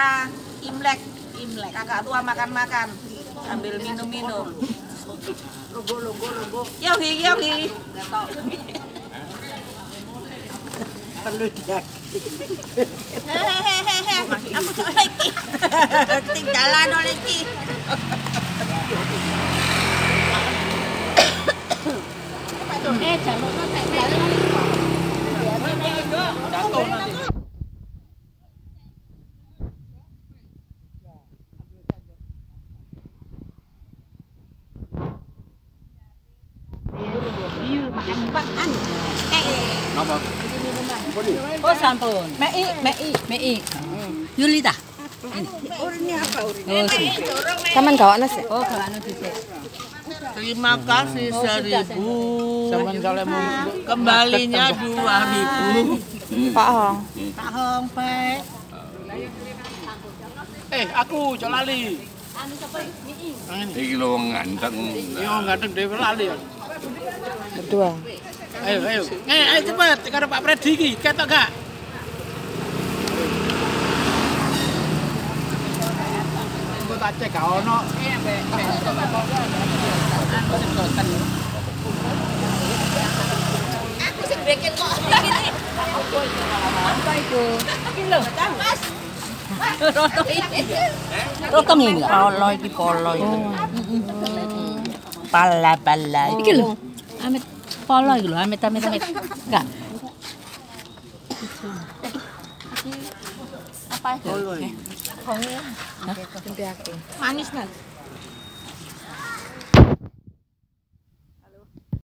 Nah, Imlek, Imlek. Kakak tua makan-makan sambil minum-minum. Logo, logo, logo. Yogi, yogi. Perlu dia. Hehehe, aku coba lagi. Ketinggalan oleh ki. Eh, jalur Oh, sampun. Mei, mei, mei. Yulita. Urinnya apa urinnya? Oh, sih. Taman gawa nasi. Oh, anu dhisik. Terima kasih seribu. Kembalinya dua ribu. Pak Hong. Tahong pe. Eh, aku cok lali. Iki lho wong ganteng. Yo ganteng dhewe lali. ya. Berdua. Ayo, ayo. Eh, ayo cepet karo Pak Predi iki, ketok gak? Engko tak cek gak ono. Aku sing bikin kok. Apa itu? Iki lho. Roto ini. Rotong ini. Polo iki polo iki. Pala pala. Iki lho. Amit polo iki lho, amit amit amit. Enggak. Apa? Polo. Manis kan?